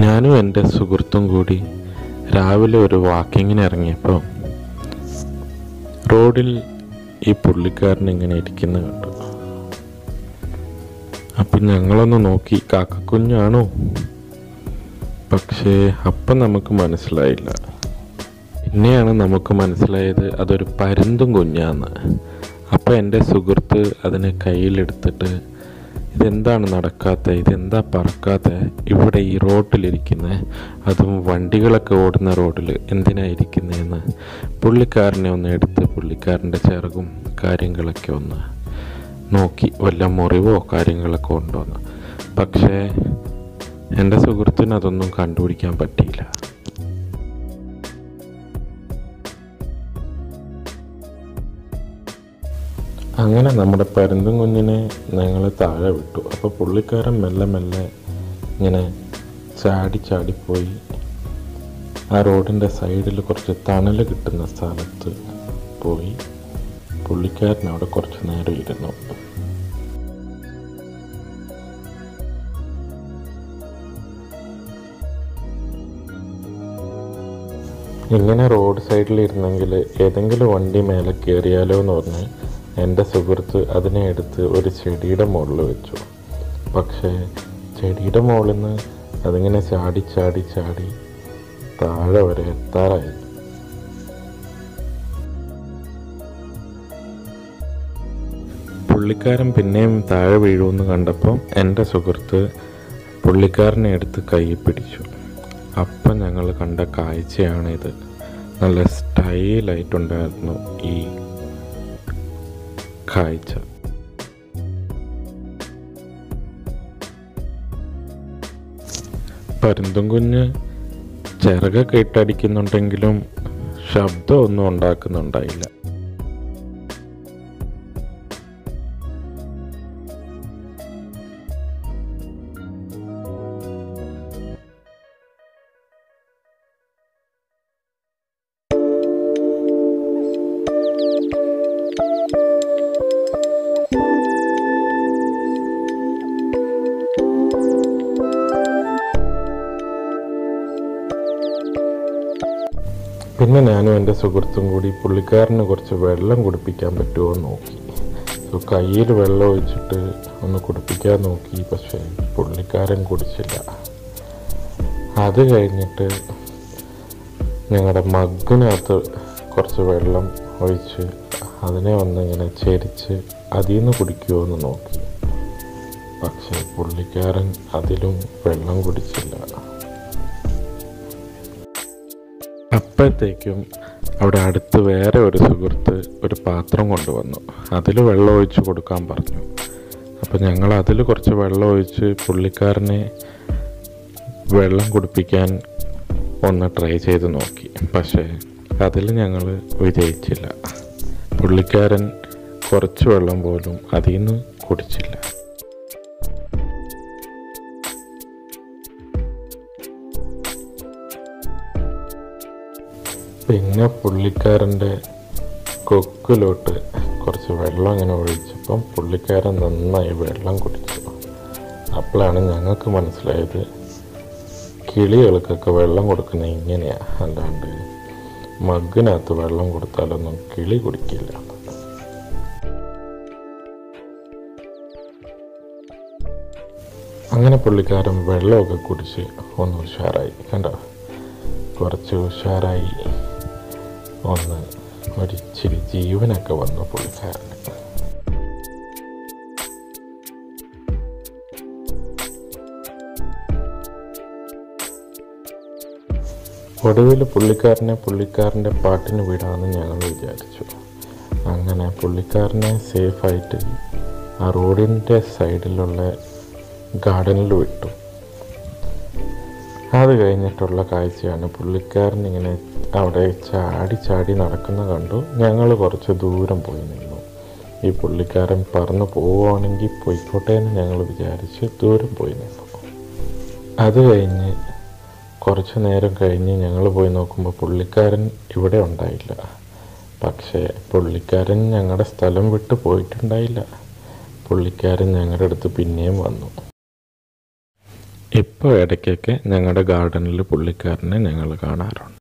ഞാനും എന്റെ സുഹൃത്തും കൂടി രാവിലെ ഒരു വാക്കിങ്ങിന് ഇറങ്ങിയപ്പോൾ റോഡിൽ ഈ പുള്ളിക്കാരൻ ഇങ്ങനെ ഇരിക്കുന്ന കണ്ടു. അപ്പം ഞങ്ങളൊന്ന് നോക്കി കാക്കക്കുഞ്ഞാണോ പക്ഷേ അപ്പം നമുക്ക് മനസ്സിലായില്ല. പിന്നെയാണ് നമുക്ക് മനസ്സിലായത് അതൊരു പരുന്തും കുഞ്ഞാന്ന്. അപ്പം എന്റെ സുഹൃത്ത് അതിനെ കയ്യിലെടുത്തിട്ട് ഇതെന്താണ് നടക്കാത്ത? ഇതെന്താ പറക്കാത്ത? ഇവിടെ ഈ റോട്ടിലിരിക്കുന്നത് അതും വണ്ടികളൊക്കെ ഓടുന്ന റോഡിൽ എന്തിനാ ഇരിക്കുന്നതെന്ന് പുള്ളിക്കാരനെ ഒന്ന് എടുത്ത് പുള്ളിക്കാരന്റെ ചിറകും കാര്യങ്ങളൊക്കെ ഒന്ന് നോക്കി വല്ല മുറിവോ കാര്യങ്ങളൊക്കെ ഉണ്ടോയെന്ന് പക്ഷേ എന്റെ സുഹൃത്തിന് അതൊന്നും കണ്ടുപിടിക്കാൻ പറ്റിയില്ല. അങ്ങനെ നമ്മുടെ പരുന്തും കുഞ്ഞിനെ ഞങ്ങൾ താഴെ വിട്ടു. അപ്പോൾ പുള്ളിക്കാരൻ മെല്ലെ മെല്ലെ ഇങ്ങനെ ചാടി ചാടിപ്പോയി ആ റോഡിന്റെ സൈഡിൽ കുറച്ച് തണൽ കിട്ടുന്ന സ്ഥലത്ത് പോയി. പുള്ളിക്കാരൻ അവിടെ കുറച്ച് നേരം ഇരുന്നു. ഇങ്ങനെ റോഡ് സൈഡിൽ ഇരുന്നെങ്കിൽ ഏതെങ്കിലും വണ്ടി മേലെ കയറിയാലോ എന്ന് പറഞ്ഞ് എന്റെ സുഹൃത്ത് അതിനെ എടുത്ത് ഒരു ചെടിയുടെ മുകളിൽ വെച്ചു. പക്ഷേ ചെടിയുടെ മുകളിൽ നിന്ന് അതിങ്ങനെ ചാടി ചാടി ചാടി താഴെ വരെ എത്താറായി. പുള്ളിക്കാരൻ പിന്നെയും താഴെ വീഴുമെന്ന് കണ്ടപ്പോൾ എന്റെ സുഹൃത്ത് പുള്ളിക്കാരനെ എടുത്ത് കൈ പിടിച്ചു. അപ്പം ഞങ്ങൾ കണ്ട കാഴ്ചയാണിത്. നല്ല സ്റ്റൈലായിട്ടുണ്ടായിരുന്നു ഈ കാഴ്ച പരുന്തും കുഞ്ഞ് ചിറകൊക്കെ ഇട്ടടിക്കുന്നുണ്ടെങ്കിലും ശബ്ദമൊന്നും ഉണ്ടാക്കുന്നുണ്ടായില്ല. പിന്നെ ഞാനും എന്റെ സുഹൃത്തും കൂടി പുള്ളിക്കാരന് കുറച്ച് വെള്ളം കുടിപ്പിക്കാൻ പറ്റുമോ എന്ന് നോക്കി. സോ കയ്യിൽ വെള്ളം ഒഴിച്ചിട്ട് ഒന്ന് കുടിപ്പിക്കാൻ നോക്കി പക്ഷേ പുള്ളിക്കാരൻ കുടിച്ചില്ല. അത് കഴിഞ്ഞിട്ട് ഞങ്ങളുടെ മഗ്ഗിനകത്ത് കുറച്ച് വെള്ളം ഒഴിച്ച് അതിനെ ഒന്ന് ഇങ്ങനെ ചെരിച്ച് അതിൽ നിന്ന് കുടിക്കുമോ എന്ന് നോക്കി. പക്ഷേ പുള്ളിക്കാരൻ അതിലും വെള്ളം കുടിച്ചില്ല. അപ്പോഴത്തേക്കും അവിടെ അടുത്ത് വേറെ ഒരു സുഹൃത്ത് ഒരു പാത്രം കൊണ്ടുവന്നു. അതിൽ വെള്ളം ഒഴിച്ച് കൊടുക്കാൻ പറഞ്ഞു. അപ്പോൾ ഞങ്ങൾ അതിൽ കുറച്ച് വെള്ളം ഒഴിച്ച് പുള്ളിക്കാരനെ വെള്ളം കുടിപ്പിക്കാൻ ഒന്ന് ട്രൈ ചെയ്ത് നോക്കി. പക്ഷേ അതിൽ ഞങ്ങൾ വിജയിച്ചില്ല. പുള്ളിക്കാരൻ കുറച്ച് വെള്ളം പോലും അതിൽ നിന്ന് കുടിച്ചില്ല. പിന്നെ പുള്ളിക്കാരന്റെ കൊക്കിലോട്ട് കുറച്ച് വെള്ളം ഇങ്ങനെ ഒഴിച്ചപ്പം പുള്ളിക്കാരൻ നന്നായി വെള്ളം കുടിച്ചു. അപ്പോഴാണ് ഞങ്ങൾക്ക് മനസ്സിലായത് കിളികൾക്കൊക്കെ വെള്ളം കൊടുക്കുന്നത് ഇങ്ങനെയാണ് അല്ലാണ്ട് മഗ്ഗിനകത്ത് വെള്ളം കൊടുത്താലൊന്നും കിളി കുടിക്കില്ല. അങ്ങനെ പുള്ളിക്കാരൻ വെള്ളമൊക്കെ കുടിച്ച് ഒന്ന് ഉഷാറായി. കണ്ടോ? കുറച്ച് ഉഷാറായി. ഒന്ന് ഒരിച്ചിരി ജീവനൊക്കെ വന്നു പുള്ളിക്കാരന് ഒടുവിൽ പുള്ളിക്കാരനെ പുള്ളിക്കാരന്റെ പാട്ടിന് വിടാമെന്ന് ഞങ്ങൾ വിചാരിച്ചു. അങ്ങനെ പുള്ളിക്കാരനെ സേഫായിട്ട് ആ റോഡിന്റെ സൈഡിലുള്ള ഗാർഡനിൽ വിട്ടു. അത് കഴിഞ്ഞിട്ടുള്ള കാഴ്ചയാണ് പുള്ളിക്കാരൻ ഇങ്ങനെ അവിടെ ചാടി ചാടി നടക്കുന്ന കണ്ടു. ഞങ്ങൾ കുറച്ച് ദൂരം പോയി നിന്നു. ഈ പുള്ളിക്കാരൻ പറന്ന് പോവുകയാണെങ്കിൽ പോയിക്കോട്ടെ എന്ന് ഞങ്ങൾ വിചാരിച്ച് ദൂരം പോയി നിന്നു. അത് കഴിഞ്ഞ് കുറച്ച് നേരം കഴിഞ്ഞ് ഞങ്ങൾ പോയി നോക്കുമ്പോൾ പുള്ളിക്കാരൻ ഇവിടെ ഉണ്ടായില്ല. പക്ഷേ പുള്ളിക്കാരൻ ഞങ്ങളുടെ സ്ഥലം വിട്ട് പോയിട്ടുണ്ടായില്ല. പുള്ളിക്കാരൻ ഞങ്ങളുടെ അടുത്ത് പിന്നെയും വന്നു. ഇപ്പോൾ ഇടയ്ക്കൊക്കെ ഞങ്ങളുടെ ഗാർഡനിൽ പുള്ളിക്കാരനെ ഞങ്ങൾ കാണാറുണ്ട്.